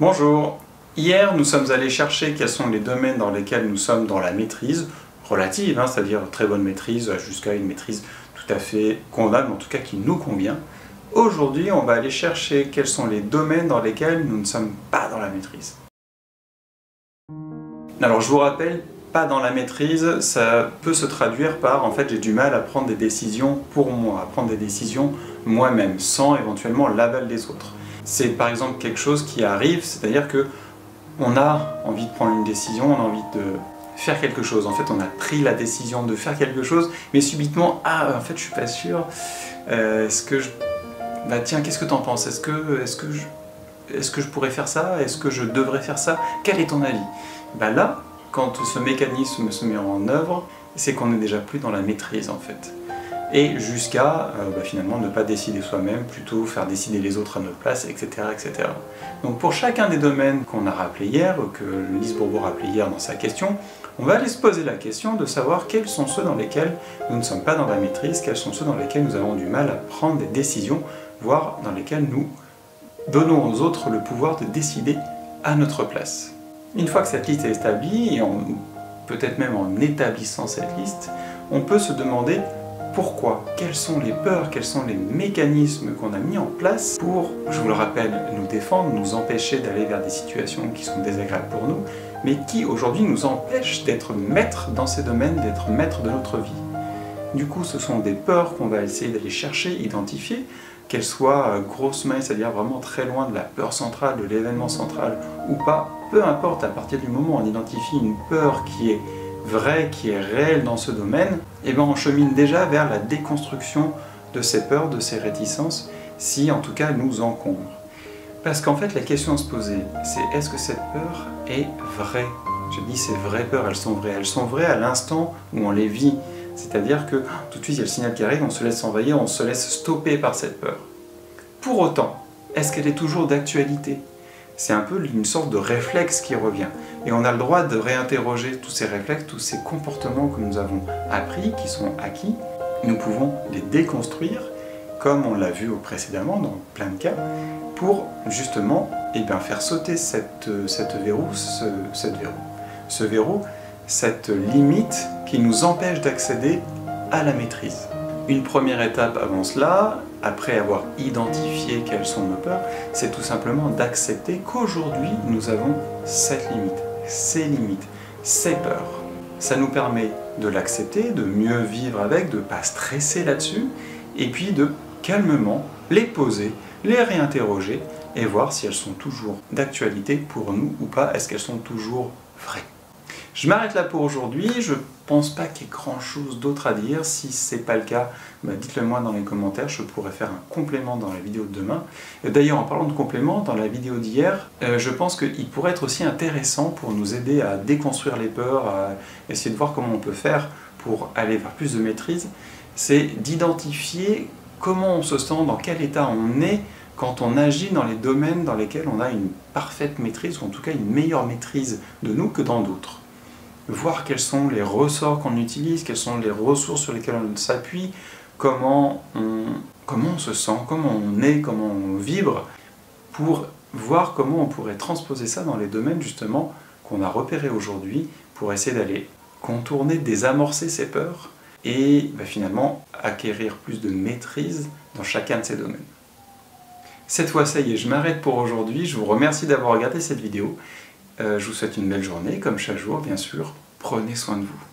Bonjour. Hier, nous sommes allés chercher quels sont les domaines dans lesquels nous sommes dans la maîtrise relative, hein, c'est-à-dire très bonne maîtrise jusqu'à une maîtrise tout à fait convenable, en tout cas qui nous convient. Aujourd'hui, on va aller chercher quels sont les domaines dans lesquels nous ne sommes pas dans la maîtrise. Alors, je vous rappelle, pas dans la maîtrise, ça peut se traduire par en fait j'ai du mal à prendre des décisions pour moi, à prendre des décisions moi-même, sans éventuellement l'aval des autres. C'est par exemple quelque chose qui arrive, c'est-à-dire que on a envie de prendre une décision, on a envie de faire quelque chose. En fait, on a pris la décision de faire quelque chose, mais subitement, ah, en fait, je suis pas sûr. Euh, est-ce que je... Bah tiens, qu'est-ce que tu en penses? Est-ce que, est-ce que je... Est-ce que je pourrais faire ça? Est-ce que je devrais faire ça? Quel est ton avis? Bah là, quand ce mécanisme se met en œuvre, c'est qu'on n'est déjà plus dans la maîtrise en fait. Et jusqu'à euh, bah, finalement ne pas décider soi-même, plutôt faire décider les autres à notre place, etc. etc. Donc pour chacun des domaines qu'on a rappelé hier, que Lise Bourbeau a rappelé hier dans sa question, on va aller se poser la question de savoir quels sont ceux dans lesquels nous ne sommes pas dans la maîtrise, quels sont ceux dans lesquels nous avons du mal à prendre des décisions, voire dans lesquels nous donnons aux autres le pouvoir de décider à notre place. Une fois que cette liste est établie, et peut-être même en établissant cette liste, on peut se demander pourquoi, quelles sont les peurs, quels sont les mécanismes qu'on a mis en place pour, je vous le rappelle, nous défendre, nous empêcher d'aller vers des situations qui sont désagréables pour nous, mais qui aujourd'hui nous empêchent d'être maîtres dans ces domaines, d'être maîtres de notre vie. Du coup, ce sont des peurs qu'on va essayer d'aller chercher, identifier, qu'elles soient euh, grosses mains, c'est-à-dire vraiment très loin de la peur centrale, de l'événement central, ou pas, peu importe, à partir du moment où on identifie une peur qui est vraie, qui est réelle dans ce domaine, eh bien on chemine déjà vers la déconstruction de ces peurs, de ces réticences, si en tout cas nous encombrent. Parce qu'en fait la question à se poser, c'est est-ce que cette peur est vraie? Je dis ces vraies peurs, elles sont vraies. Elles sont vraies à l'instant où on les vit. C'est-à-dire que tout de suite, il y a le signal qui arrive, on se laisse envahir, on se laisse stopper par cette peur. Pour autant, est-ce qu'elle est toujours d'actualité? C'est un peu une sorte de réflexe qui revient. Et on a le droit de réinterroger tous ces réflexes, tous ces comportements que nous avons appris, qui sont acquis. Nous pouvons les déconstruire, comme on l'a vu précédemment dans plein de cas, pour justement eh bien, faire sauter cette, cette verrou, ce, verrou. Ce verrou, cette limite qui nous empêche d'accéder à la maîtrise. Une première étape avant cela, après avoir identifié quelles sont nos peurs, c'est tout simplement d'accepter qu'aujourd'hui nous avons cette limite, ces limites, ces peurs. Ça nous permet de l'accepter, de mieux vivre avec, de ne pas stresser là-dessus, et puis de calmement les poser, les réinterroger et voir si elles sont toujours d'actualité pour nous ou pas, est-ce qu'elles sont toujours vraies? Je m'arrête là pour aujourd'hui, je pense pas qu'il y ait grand chose d'autre à dire, si c'est pas le cas, bah, dites-le moi dans les commentaires, je pourrais faire un complément dans la vidéo de demain. D'ailleurs en parlant de complément, dans la vidéo d'hier, euh, je pense qu'il pourrait être aussi intéressant pour nous aider à déconstruire les peurs, à essayer de voir comment on peut faire pour aller vers plus de maîtrise, c'est d'identifier comment on se sent, dans quel état on est quand on agit dans les domaines dans lesquels on a une parfaite maîtrise, ou en tout cas une meilleure maîtrise de nous que dans d'autres voir quels sont les ressorts qu'on utilise, quelles sont les ressources sur lesquelles on s'appuie, comment on, comment on se sent, comment on est, comment on vibre, pour voir comment on pourrait transposer ça dans les domaines justement qu'on a repérés aujourd'hui, pour essayer d'aller contourner, désamorcer ces peurs et bah, finalement acquérir plus de maîtrise dans chacun de ces domaines. Cette fois, ça y est, je m'arrête pour aujourd'hui. Je vous remercie d'avoir regardé cette vidéo je vous souhaite une belle journée, comme chaque jour, bien sûr. Prenez soin de vous.